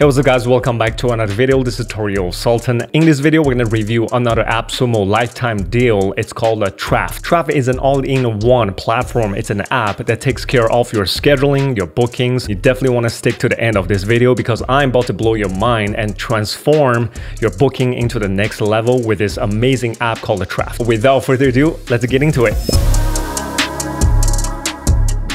Hey what's up guys, welcome back to another video, this is Tario Sultan. In this video, we're gonna review another AppSumo lifetime deal. It's called uh, a Trafft. Trafft is an all-in-one platform. It's an app that takes care of your scheduling, your bookings. You definitely wanna stick to the end of this video because I'm about to blow your mind and transform your booking into the next level with this amazing app called a Trafft. Without further ado, let's get into it.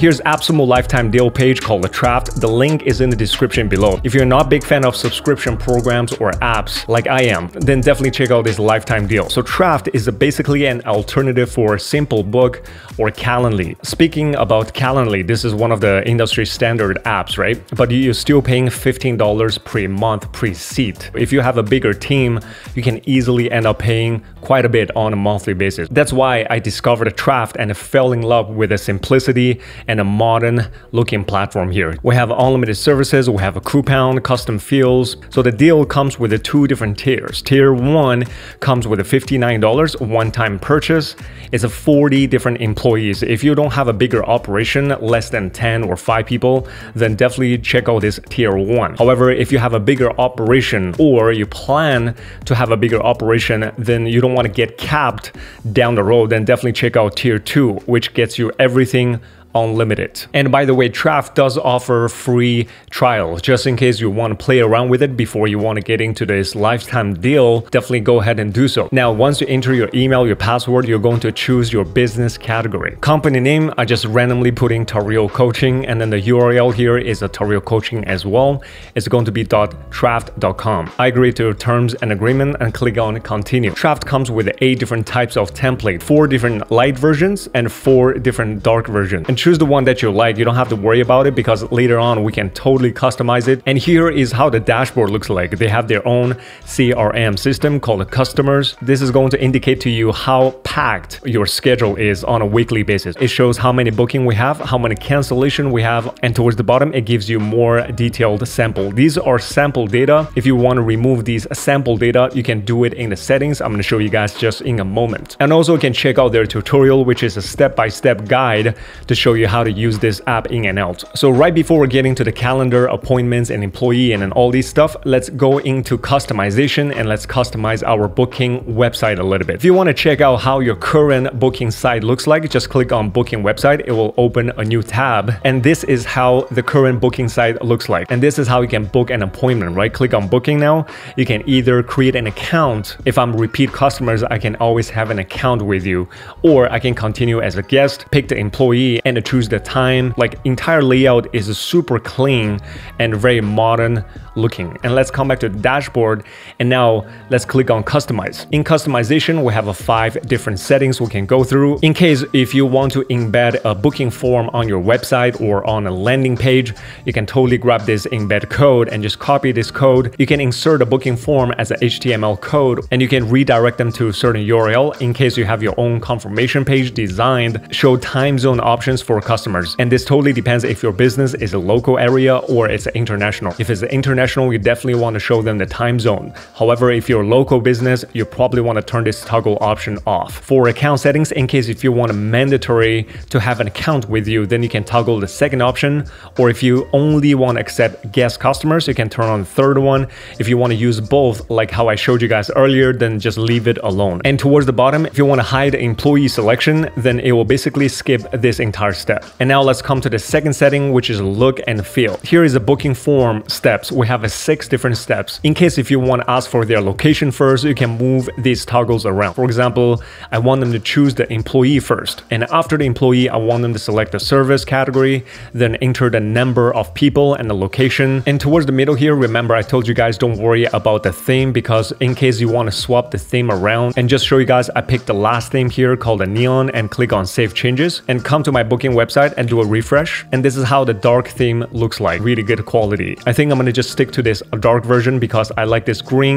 Here's AppSumo lifetime deal page called the Trafft. The link is in the description below. If you're not big fan of subscription programs or apps like I am, then definitely check out this lifetime deal. So Trafft is basically an alternative for SimplyBook or Calendly. Speaking about Calendly, this is one of the industry standard apps, right? But you're still paying $15 per month per seat. If you have a bigger team, you can easily end up paying quite a bit on a monthly basis. That's why I discovered a Trafft and fell in love with the simplicity and a modern looking platform here. We have unlimited services, we have a coupon, custom fields. So the deal comes with the two different tiers. Tier 1 comes with a $59 one-time purchase. It's a 40 different employees. If you don't have a bigger operation, less than 10 or 5 people, then definitely check out this tier 1. However, if you have a bigger operation or you plan to have a bigger operation, then you don't want to get capped down the road, then definitely check out tier 2, which gets you everything unlimited. And by the way, Trafft does offer free trial, Just in case you want to play around with it before you want to get into this lifetime deal, definitely go ahead and do so. Now, once you enter your email, your password, you're going to choose your business category. Company name, I just randomly put in Tario Coaching and then the URL here is a Tario Coaching as well. It's going to be .trafft.com. I agree to terms and agreement and click on continue. Trafft comes with eight different types of template, four different light versions and four different dark versions. And choose the one that you like. You don't have to worry about it because later on we can totally customize it. And here is how the dashboard looks like. They have their own CRM system called customers. This is going to indicate to you how packed your schedule is on a weekly basis. It shows how many booking we have, how many cancellation we have, and towards the bottom it gives you more detailed sample. These are sample data. If you want to remove these sample data, you can do it in the settings. I'm going to show you guys just in a moment. And also you can check out their tutorial, which is a step-by-step -step guide to show show you how to use this app in and out. So right before getting to the calendar, appointments, and employee and all these stuff, let's go into customization and let's customize our booking website a little bit. If you want to check out how your current booking site looks like, just click on booking website. It will open a new tab. And this is how the current booking site looks like. And this is how you can book an appointment, right? Click on booking now. You can either create an account. If I'm repeat customers, I can always have an account with you, or I can continue as a guest, pick the employee and choose the time. Like entire layout is super clean and very modern looking. And let's come back to the dashboard and now let's click on customize. In customization, we have five different settings we can go through. In case if you want to embed a booking form on your website or on a landing page, you can totally grab this embed code and just copy this code. You can insert a booking form as a HTML code and you can redirect them to a certain URL in case you have your own confirmation page designed, show time zone options for customers. And this totally depends if your business is a local area or it's international. If it's international, you definitely want to show them the time zone. However, if you're a local business, you probably want to turn this toggle option off. For account settings, in case if you want a mandatory to have an account with you, then you can toggle the second option. Or if you only want to accept guest customers, you can turn on the third one. If you want to use both, like how I showed you guys earlier, then just leave it alone. And towards the bottom, if you want to hide employee selection, then it will basically skip this entire step. And now let's come to the second setting, which is look and feel. Here is the booking form steps. We have a six different steps. In case if you want to ask for their location first, you can move these toggles around. For example, I want them to choose the employee first. And after the employee, I want them to select the service category, then enter the number of people and the location. And towards the middle here, remember I told you guys don't worry about the theme because in case you want to swap the theme around and just show you guys, I picked the last theme here called a neon and click on save changes and come to my booking website and do a refresh. And this is how the dark theme looks like, really good quality. I think I'm gonna just stick to this dark version because I like this green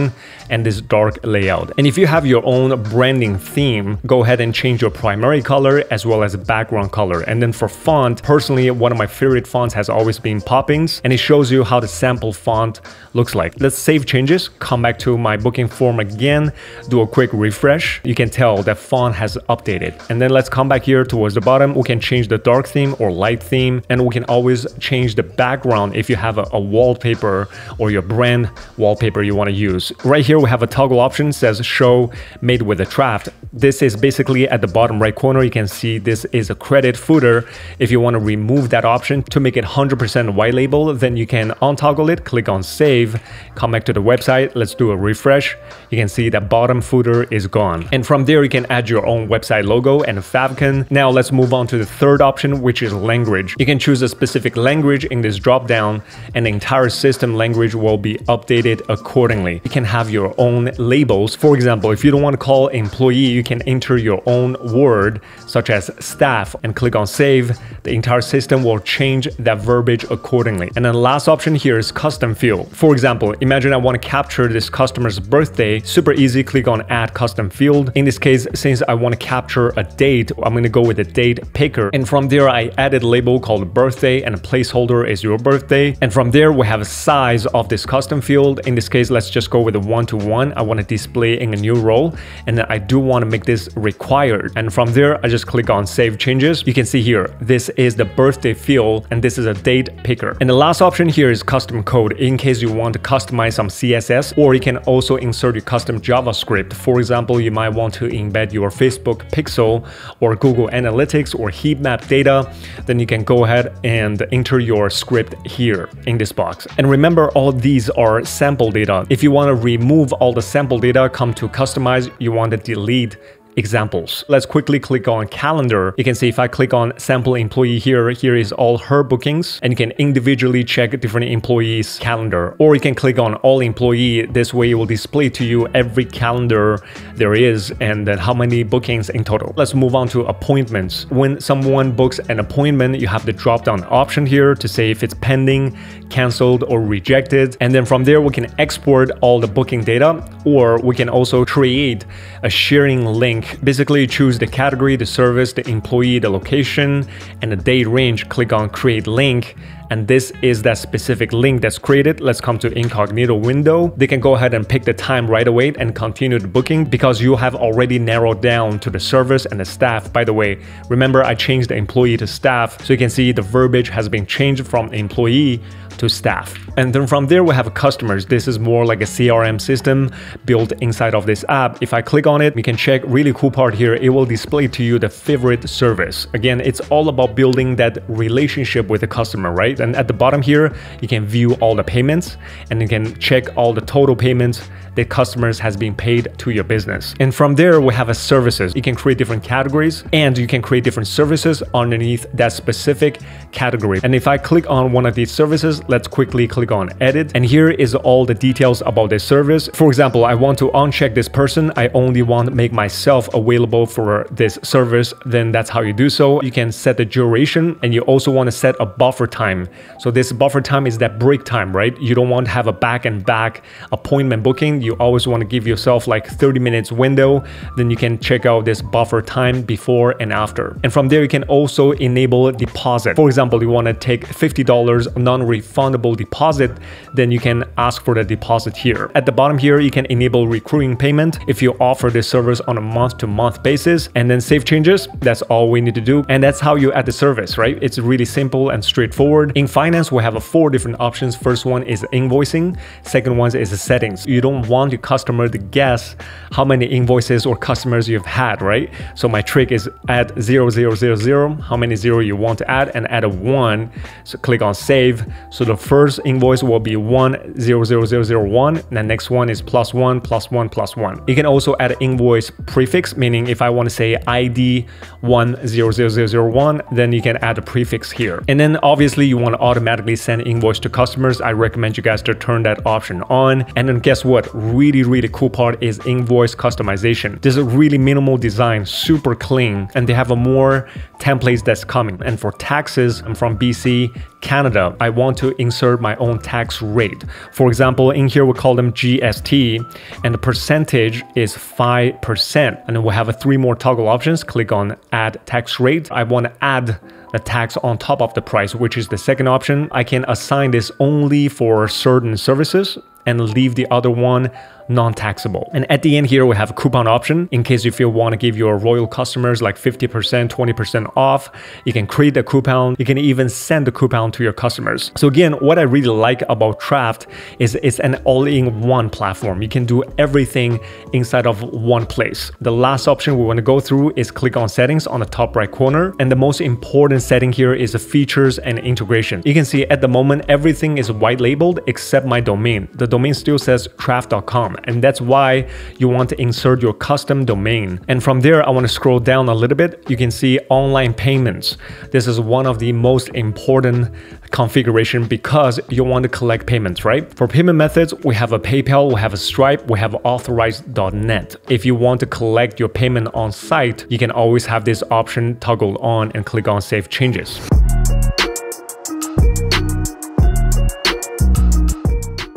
and this dark layout. And if you have your own branding theme, go ahead and change your primary color as well as background color. And then for font, personally, one of my favorite fonts has always been Poppins and it shows you how the sample font looks like. Let's save changes, come back to my booking form again, do a quick refresh. You can tell that font has updated. And then let's come back here towards the bottom. We can change the dark theme or light theme. And we can always change the background if you have a, a wallpaper or your brand wallpaper you want to use. Right here, we have a toggle option says show made with a Trafft. This is basically at the bottom right corner. You can see this is a credit footer. If you want to remove that option to make it 100% white label, then you can untoggle it, click on save, come back to the website. Let's do a refresh. You can see that bottom footer is gone. And from there, you can add your own website logo and favicon. Now let's move on to the third option, which is language. You can choose a specific language in this dropdown and the entire system language will be updated accordingly. You can have your own labels. For example, if you don't want to call employee, you can enter your own word such as staff and click on save. The entire system will change that verbiage accordingly. And then the last option here is custom field. For example, imagine I want to capture this customer's birthday. Super easy, click on add custom field. In this case, since I want to capture a date, I'm going to go with the date picker. And from there, I added a label called birthday and a placeholder is your birthday. And from there, we have a size of this custom field. In this case, let's just go with a one to one. I want to display in a new role. And I do want to make this required. And from there, I just click on save changes. You can see here, this is the birthday field and this is a date picker. And the last option here is custom code in case you want to customize some CSS or you can also insert your custom JavaScript. For example, you might want to embed your Facebook pixel or Google Analytics or heat map data. Then you can go ahead and enter your script here in this box. And remember, all these are sample data. If you want to remove all the sample data, come to customize, you want to delete examples. Let's quickly click on calendar. You can see if I click on sample employee here, here is all her bookings and you can individually check different employees calendar or you can click on all employee. This way it will display to you every calendar there is and then how many bookings in total. Let's move on to appointments. When someone books an appointment, you have the drop down option here to say if it's pending, canceled or rejected. And then from there, we can export all the booking data or we can also create a sharing link link. Basically, choose the category, the service, the employee, the location, and the date range. Click on create link and this is that specific link that's created. Let's come to incognito window. They can go ahead and pick the time right away and continue the booking because you have already narrowed down to the service and the staff. By the way, remember I changed the employee to staff. So you can see the verbiage has been changed from employee to staff. And then from there, we have customers. This is more like a CRM system built inside of this app. If I click on it, we can check really cool part here. It will display to you the favorite service. Again, it's all about building that relationship with the customer, right? And at the bottom here, you can view all the payments and you can check all the total payments that customers has been paid to your business. And from there, we have a services. You can create different categories and you can create different services underneath that specific category. And if I click on one of these services, let's quickly click on edit. And here is all the details about this service. For example, I want to uncheck this person. I only want to make myself available for this service. Then that's how you do so. You can set the duration and you also want to set a buffer time. So this buffer time is that break time, right? You don't want to have a back and back appointment booking. You always want to give yourself like 30 minutes window. Then you can check out this buffer time before and after. And from there, you can also enable deposit. For example, you want to take $50 non-refundable deposit, then you can ask for the deposit here. At the bottom here, you can enable recurring payment if you offer this service on a month-to-month -month basis and then save changes. That's all we need to do. And that's how you add the service, right? It's really simple and straightforward. In finance, we have four different options. First one is invoicing. Second one is settings. You don't want your customer to guess how many invoices or customers you've had, right? So my trick is add 0000, how many zero you want to add and add a one. So click on save. So the first invoice will be 100001 and the next one is plus one, plus one, plus one. You can also add invoice prefix, meaning if I want to say ID 100001, then you can add a prefix here. And then obviously you want to automatically send invoice to customers. I recommend you guys to turn that option on. And then guess what? Really, really cool part is invoice customization. This is a really minimal design, super clean, and they have a more templates that's coming. And for taxes, I'm from BC, Canada. I want to insert my own tax rate. For example, in here we call them GST, and the percentage is 5%. And then we have a three more toggle options. Click on add tax rate. I want to add the tax on top of the price, which is the second option. I can assign this only for certain services and leave the other one non-taxable. And at the end here, we have a coupon option in case if you want to give your royal customers like 50%, 20% off, you can create a coupon. You can even send the coupon to your customers. So again, what I really like about Trafft is it's an all-in-one platform. You can do everything inside of one place. The last option we want to go through is click on settings on the top right corner. And the most important setting here is the features and integration. You can see at the moment, everything is white labeled except my domain. The domain still says trafft.com and that's why you want to insert your custom domain. And from there, I want to scroll down a little bit. You can see online payments. This is one of the most important configuration because you want to collect payments, right? For payment methods, we have a PayPal, we have a Stripe, we have authorized.net. If you want to collect your payment on site, you can always have this option toggled on and click on save changes.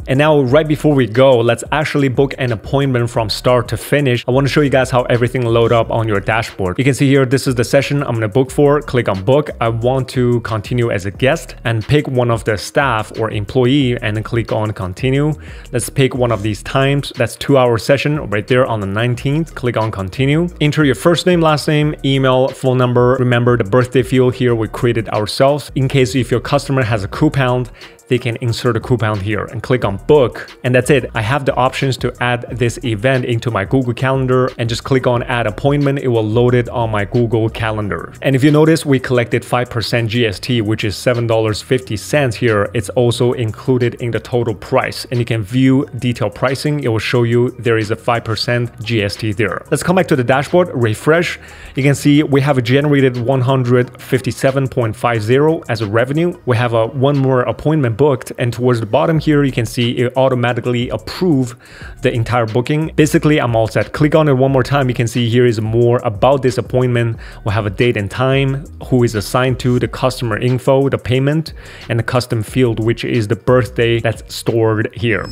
And now right before we go, let's actually book an appointment from start to finish. I want to show you guys how everything load up on your dashboard. You can see here, this is the session I'm going to book for. Click on book. I want to continue as a guest and pick one of the staff or employee and then click on continue. Let's pick one of these times. That's two hour session right there on the 19th. Click on continue. Enter your first name, last name, email, phone number. Remember the birthday field here we created ourselves. In case if your customer has a coupon, they can insert a coupon here and click on book. And that's it. I have the options to add this event into my Google Calendar and just click on add appointment. It will load it on my Google Calendar. And if you notice, we collected 5% GST, which is $7.50 here. It's also included in the total price. And you can view detailed pricing. It will show you there is a 5% GST there. Let's come back to the dashboard, refresh. You can see we have generated 157.50 as a revenue. We have a one more appointment booked and towards the bottom here you can see it automatically approve the entire booking. Basically I'm all set. Click on it one more time you can see here is more about this appointment. We'll have a date and time, who is assigned to, the customer info, the payment, and the custom field which is the birthday that's stored here.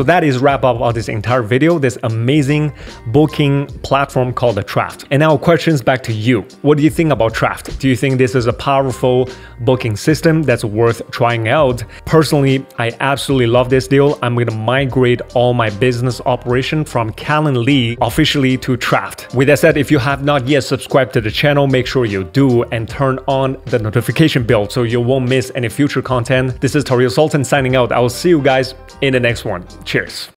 So that is wrap up of this entire video, this amazing booking platform called the Trafft. And now questions back to you. What do you think about Trafft? Do you think this is a powerful booking system that's worth trying out? Personally, I absolutely love this deal. I'm to migrate all my business operation from Calendly officially to Trafft. With that said, if you have not yet subscribed to the channel, make sure you do and turn on the notification bell so you won't miss any future content. This is Tario Sultan signing out. I will see you guys in the next one. Cheers.